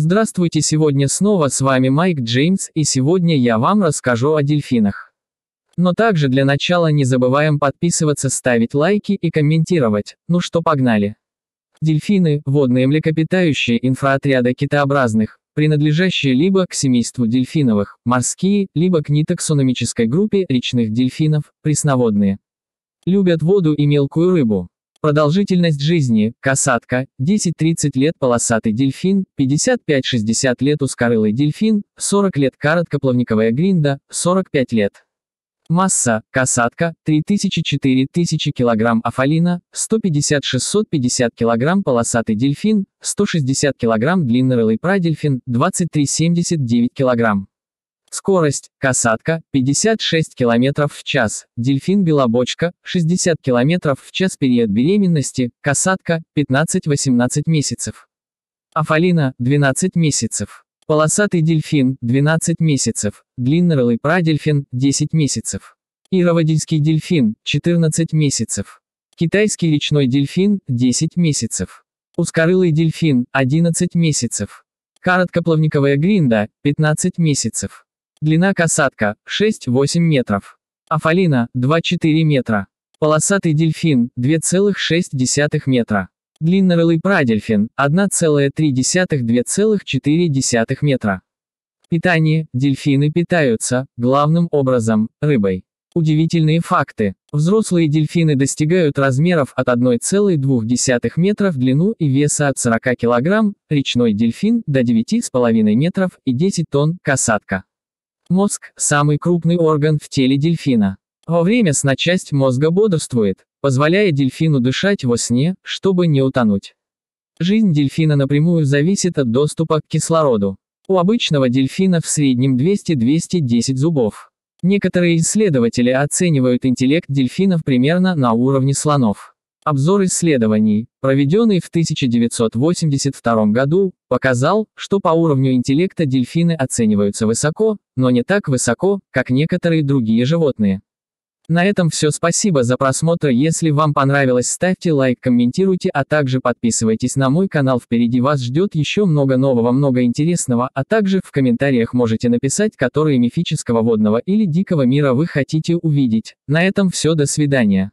Здравствуйте, сегодня снова с вами Майк Джеймс, и сегодня я вам расскажу о дельфинах. Но также для начала не забываем подписываться, ставить лайки и комментировать. Ну что, погнали. Дельфины – водные млекопитающие инфроотряда китообразных, принадлежащие либо к семейству дельфиновых, морские, либо к нетаксономической группе речных дельфинов, пресноводные. Любят воду и мелкую рыбу. Продолжительность жизни, касатка, 10-30 лет полосатый дельфин, 55-60 лет ускорылый дельфин, 40 лет короткоплавниковая гринда, 45 лет. Масса, касатка, 3000-4000 кг афалина, 150-650 кг полосатый дельфин, 160 кг длиннорылый прадельфин, 23-79 кг. Скорость, касатка, 56 км в час, дельфин-белобочка, 60 км в час период беременности, касатка, 15-18 месяцев. Афалина, 12 месяцев. Полосатый дельфин, 12 месяцев, длиннорылый прадельфин, 10 месяцев. Ироводильский дельфин, 14 месяцев. Китайский речной дельфин, 10 месяцев. Ускорылый дельфин, 11 месяцев. Короткоплавниковая гринда, 15 месяцев. Длина касатка 6-8 метров. Афалина 2-4 метра. Полосатый дельфин 2,6 метра. Длиннорылый прадельфин 1,3-2,4 метра. Питание. Дельфины питаются, главным образом, рыбой. Удивительные факты. Взрослые дельфины достигают размеров от 1,2 метра в длину и веса от 40 кг, речной дельфин до 9,5 метров и 10 тонн, касатка. Мозг – самый крупный орган в теле дельфина. Во время сна часть мозга бодрствует, позволяя дельфину дышать во сне, чтобы не утонуть. Жизнь дельфина напрямую зависит от доступа к кислороду. У обычного дельфина в среднем 200-210 зубов. Некоторые исследователи оценивают интеллект дельфинов примерно на уровне слонов. Обзор исследований, проведенный в 1982 году, показал, что по уровню интеллекта дельфины оцениваются высоко, но не так высоко, как некоторые другие животные. На этом все спасибо за просмотр если вам понравилось ставьте лайк комментируйте а также подписывайтесь на мой канал впереди вас ждет еще много нового много интересного а также в комментариях можете написать которые мифического водного или дикого мира вы хотите увидеть. На этом все до свидания.